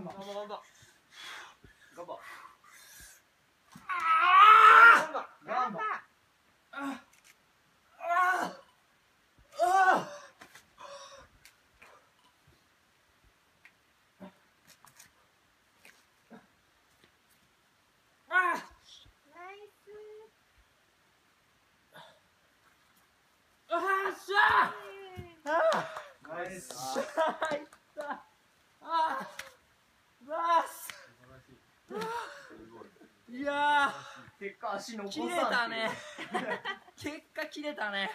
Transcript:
ンバ頑張頑張頑張ガンバ。ガンバナイあー。っしゃス。ナイス。ーあーいったあーわーいや結果足残ー切れさんたね。結果切れたね